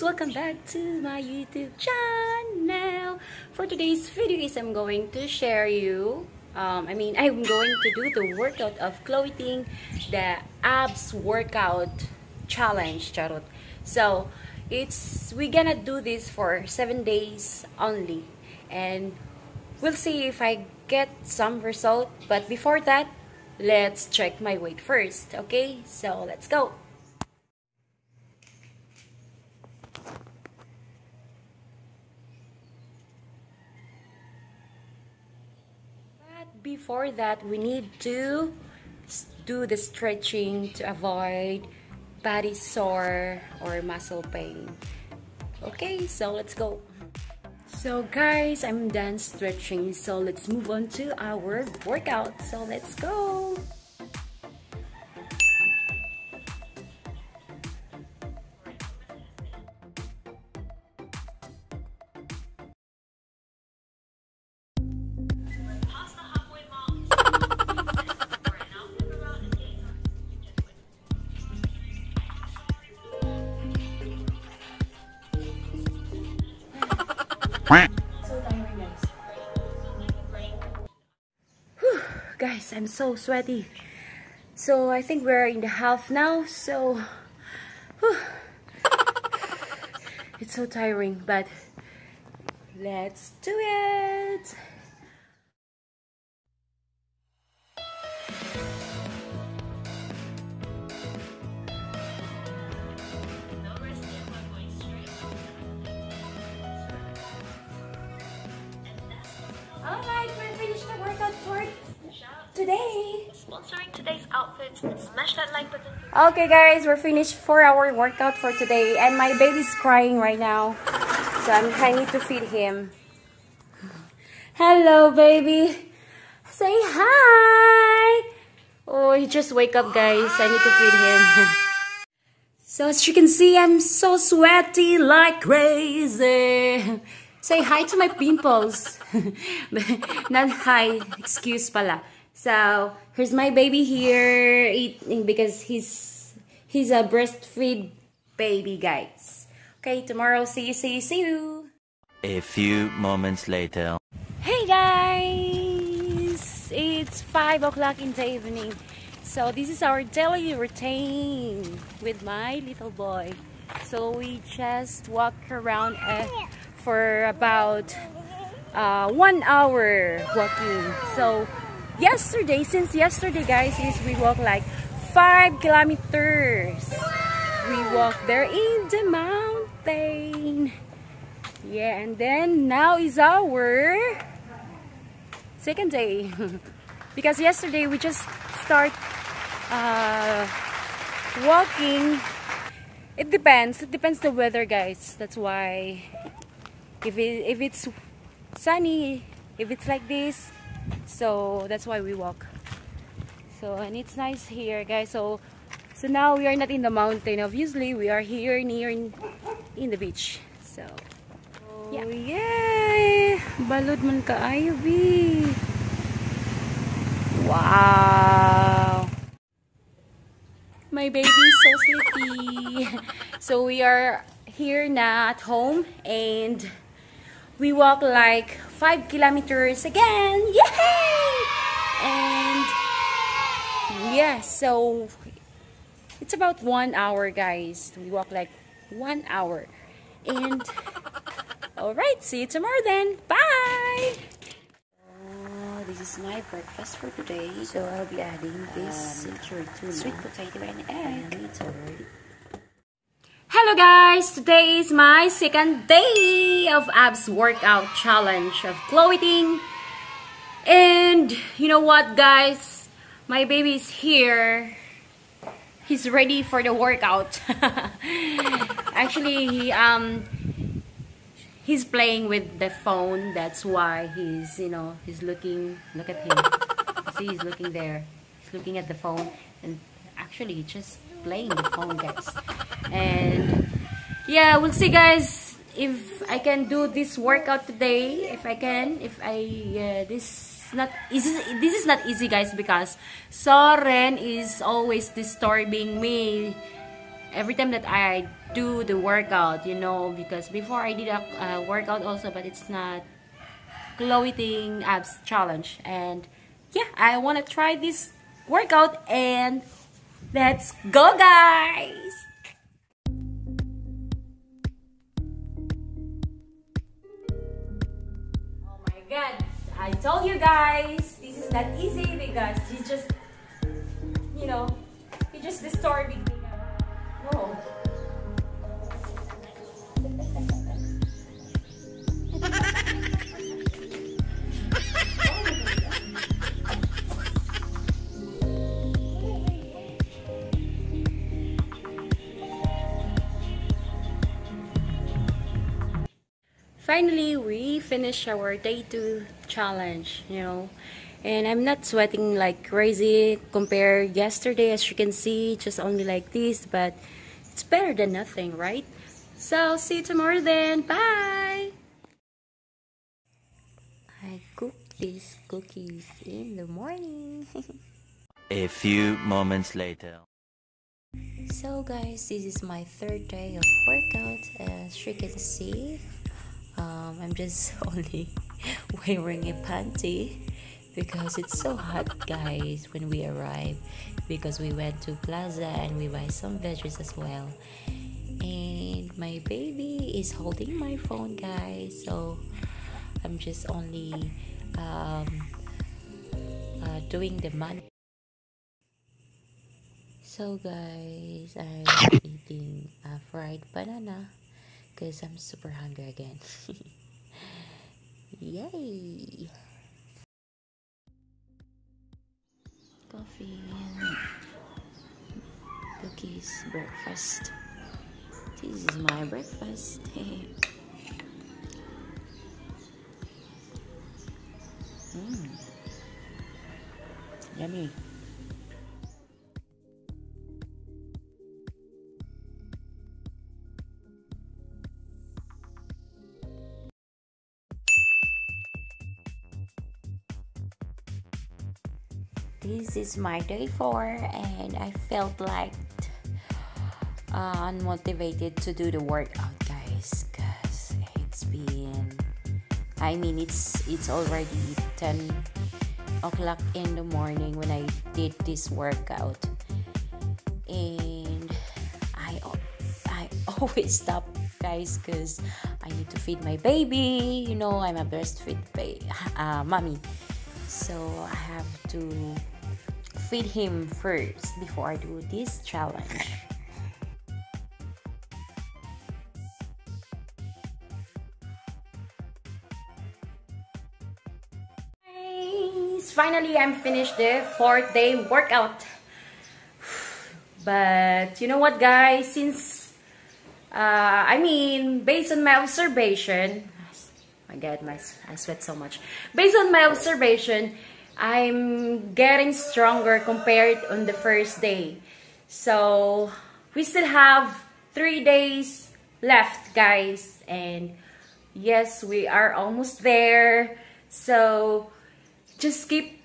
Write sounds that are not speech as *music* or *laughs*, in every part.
welcome back to my youtube channel. For today's video is i'm going to share you um, i mean i'm going to do the workout of Chloe Ting the abs workout challenge charot. So it's we're gonna do this for seven days only. And we'll see if i get some result. But before that let's check my weight first okay? So let's go before that, we need to do the stretching to avoid body sore or muscle pain. Okay, so let's go. So guys, I'm done stretching. So let's move on to our workout. So let's go. Guys i'm so sweaty. So i think we're in the half now so whew, it's so tiring but let's do it Sponsoring today's outfits, smash that like button. Okay guys, we're finished for our workout for today and my baby's crying right now. So I'm trying to feed him. Hello baby. Say hi. Oh, he just wake up guys. I need to feed him. *laughs* So as you can see, I'm so sweaty like crazy. Say hi to my pimples. *laughs* Not hi, excuse pala. So, here's my baby here eating because he's he's a breastfeed baby, guys. Okay, tomorrow see you, see you, see you. A few moments later. Hey guys! It's 5 o'clock in the evening. So this is our daily routine with my little boy. So we just walk around uh, for about uh, one hour walking. So yesterday, since yesterday guys, is we walk like 5 kilometers. We walk there in the mountain. Yeah, and then now is our second day. *laughs* Because yesterday we just start uh, walking. It depends. It depends the weather guys. That's why. If it if it's sunny if it's like this so that's why we walk so and it's nice here guys so so now we are not in the mountain obviously we are here near in, in the beach so yeah. Oh, yay! Balod man kaayo, bi. Wow! My baby is so sleepy. *laughs* so we are here na at home and we walk like 5 kilometers again. Yay! And yeah, so it's about one hour guys. We walk like one hour. And Alright, see you tomorrow then. Bye! Oh, this is my breakfast for today. So I'll be adding this um, sweet potato and egg. Hello guys! Today is my second day of abs workout challenge of Chloe Ting. And you know what guys? My baby is here. He's ready for the workout. *laughs* Actually, he, um, he's playing with the phone that's why he's you know he's looking look at him see he's looking there he's looking at the phone and actually he's just playing the phone guys and yeah we'll see guys if I can do this workout today if I can if I uh, this not easy this is not easy guys because Soren is always disturbing me every time that I do the workout, you know, because before I did a uh, workout also, but it's not Chloe Ting abs challenge. And yeah, I want to try this workout and let's go guys! Oh my god, I told you guys, this is not easy because you just, you know, you just disturbing me. No. Finally we finished our day two challenge you know? And I'm not sweating like crazy compared yesterday as you can see just only like this but it's better than nothing right? So see you tomorrow then. Bye! I cooked these cookies in the morning. *laughs* A few moments later. so guys this is my third day of workout. As you can see um, I'm just *laughs* only *laughs* wearing a panty because it's so hot guys when we arrive. Because we went to plaza and we buy some veggies as well. And my baby is holding my phone guys so I'm just only um, uh, doing the money. So guys I'm eating a fried banana because I'm super hungry again. *laughs* Yay! Coffee and cookies, breakfast. This is my breakfast. *laughs* mm. Yummy. Is my day four and I felt like uh, unmotivated to do the workout guys because it's been I mean it's it's already 10 o'clock in the morning when I did this workout. And I I *laughs* always stop guys because I need to feed my baby. You know I'm a breastfeed baby uh, mommy. So I have to feed him first before I do this challenge. Finally, I'm finished the fourth day workout. But you know what guys, since, uh, I mean, based on my observation, my god, my, I sweat so much. Based on my observation, I'm getting stronger compared on the first day. So, we still have three days left, guys. And yes, we are almost there. So, just keep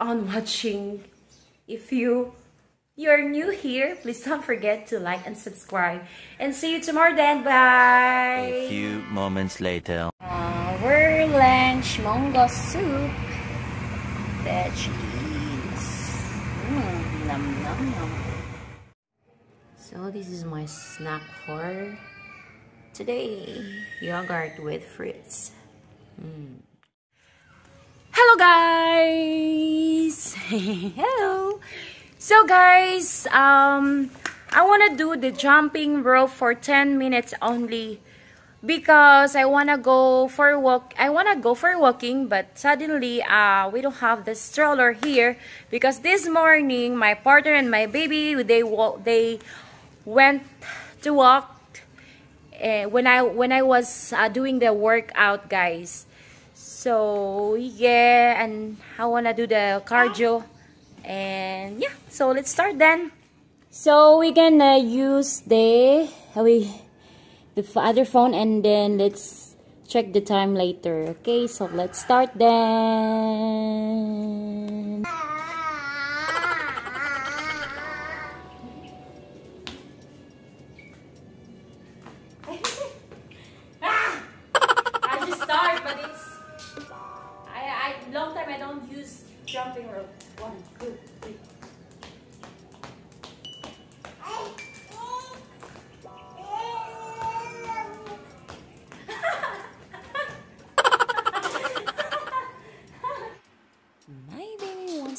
on *laughs* watching. If you you're new here, please don't forget to like and subscribe. And see you tomorrow then. Bye! A few moments later. Our lunch, mango soup veggies. Mm, nom. So this is my snack for today. Yogurt with fruits. Mm. Hello guys! *laughs* Hello! So guys, um, I want to do the jumping rope for 10 minutes only because I wanna go for walk. I wanna go for walking, but suddenly uh, we don't have the stroller here because this morning my partner and my baby they they went to walk uh, when I when I was uh, doing the workout, guys. So yeah, and I wanna do the cardio, and yeah. So let's start then. So we're gonna use the we the other phone and then let's check the time later okay? So let's start then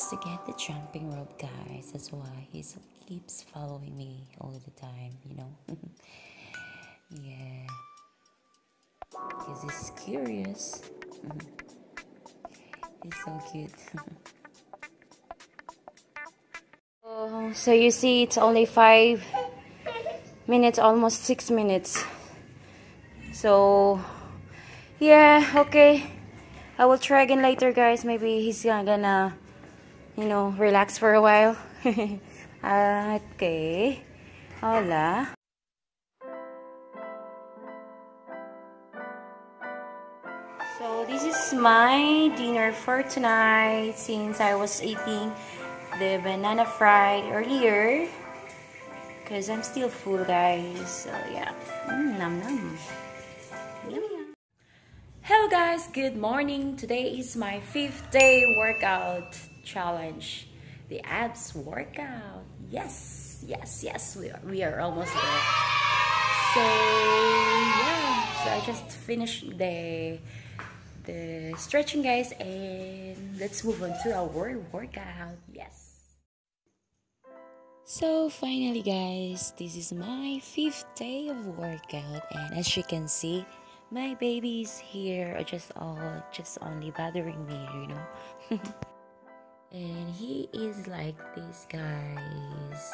to get the jumping rope, guys. That's why he keeps following me all the time, you know? *laughs* yeah. Because he's curious. *laughs* he's so cute. *laughs* oh, so you see, it's only five minutes, almost six minutes. So, yeah, okay. I will try again later, guys. Maybe he's gonna, you know, relax for a while. *laughs* okay. Hola. So this is my dinner for tonight since I was eating the banana fried earlier. Because I'm still full guys so yeah. Mm, nom nom. Hello guys. Good morning. Today is my fifth day workout challenge the abs workout. Yes yes yes we are, we are almost there. So yeah so I just finished the the stretching guys and let's move on to our workout. Yes. So finally guys this is my fifth day of workout and as you can see my babies here are just all just only bothering me you know *laughs* and he is like this guys.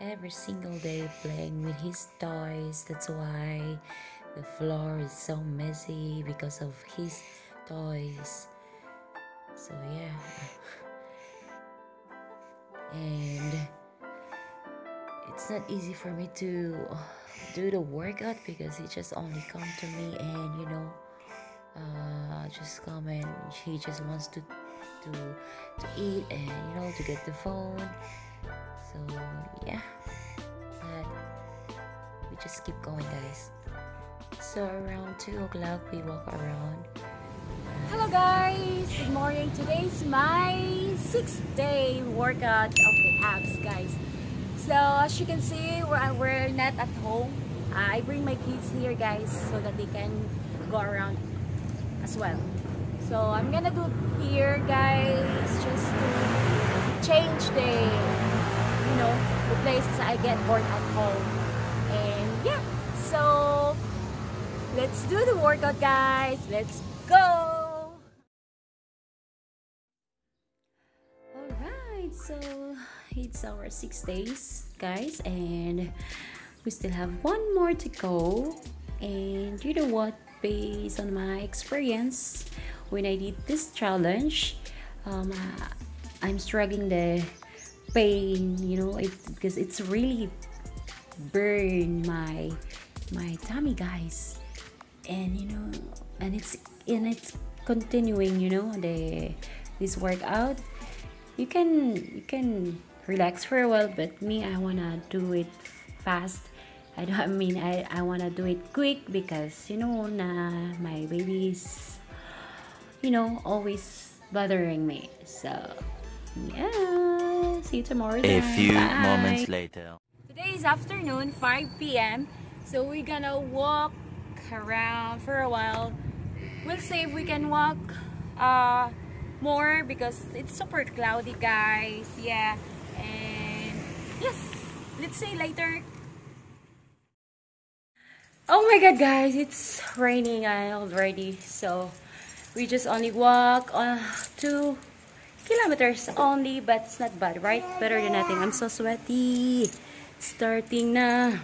Every single day playing with his toys. That's why the floor is so messy because of his toys. So yeah. *laughs* And it's not easy for me to do the workout because he just only come to me and you know uh, just come and he just wants to to to eat and you know to get the phone. So yeah. But we just keep going guys. So around 2 o'clock we walk around. Hello guys. Good morning. Today's my sixth day workout of the abs guys. So as you can see we're, we're not at home. I bring my kids here guys so that they can go around as well so i'm gonna do here guys just to change the you know the places i get bored at home. And yeah so let's do the workout guys. Let's go! All right so it's our six days guys and we still have one more to go. And you know what? Based on my experience when i did this challenge um, i'm struggling the pain you know it, because it's really burn my my tummy guys. And you know and it's and it's continuing you know the this workout. You can you can relax for a while but me i wanna do it fast. I don't I mean i i wanna do it quick because you know na my baby's you know always bothering me so yeah see you tomorrow A few Bye. moments later. Today is afternoon, 5 p.m. So we're gonna walk around for a while. We'll see if we can walk uh, more because it's super cloudy, guys. Yeah, and yes, let's see later. Oh my god, guys, it's raining already. So we just only walk uh, two kilometers only, but it's not bad, right? Better than nothing. I'm so sweaty. Starting na.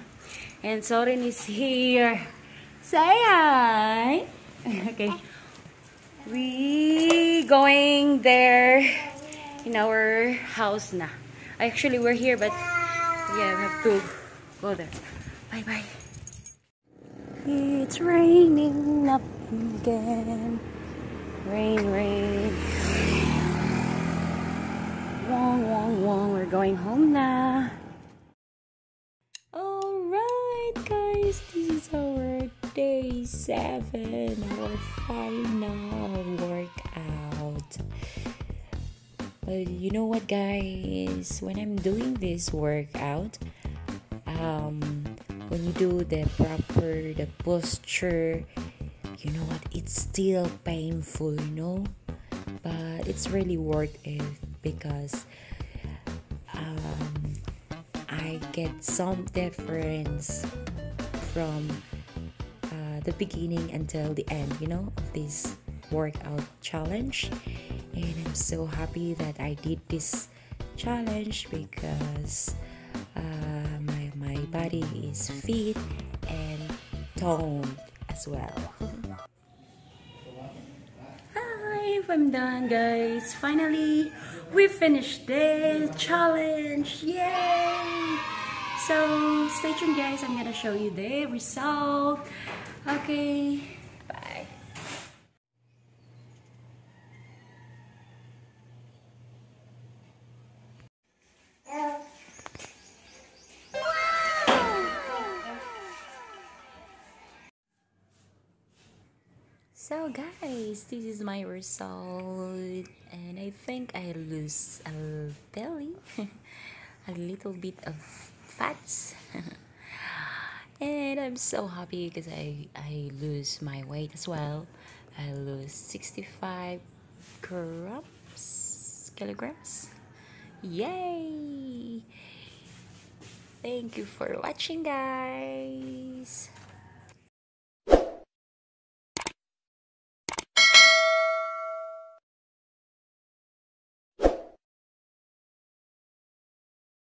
And Soren is here. Say hi. *laughs* Okay. We going there in our house na. Actually, we're here, but yeah, we have to go there. Bye bye. It's raining up again. Rain, rain. Wong, wong, wong. We're going home now. Alright, guys. This is our day seven, our final workout. But you know what, guys? When I'm doing this workout, um, when you do the proper the posture, you know what? It's still painful, you know, but it's really worth it because um, I get some difference from uh, the beginning until the end, you know, of this workout challenge. And I'm so happy that I did this challenge because uh, my, my body is fit and toned as well. *laughs* I'm done guys. Finally, we finished the challenge. Yay! So stay tuned guys. I'm gonna show you the result. Okay, bye. So guys, this is my result and I think I lose a belly, *laughs* a little bit of fats. *laughs* and I'm so happy because I, I lose my weight as well. I lose 65 grams, kilograms. Yay! Thank you for watching guys.